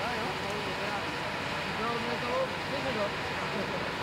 ja ja. Ja, ja. Zo net al, zingen.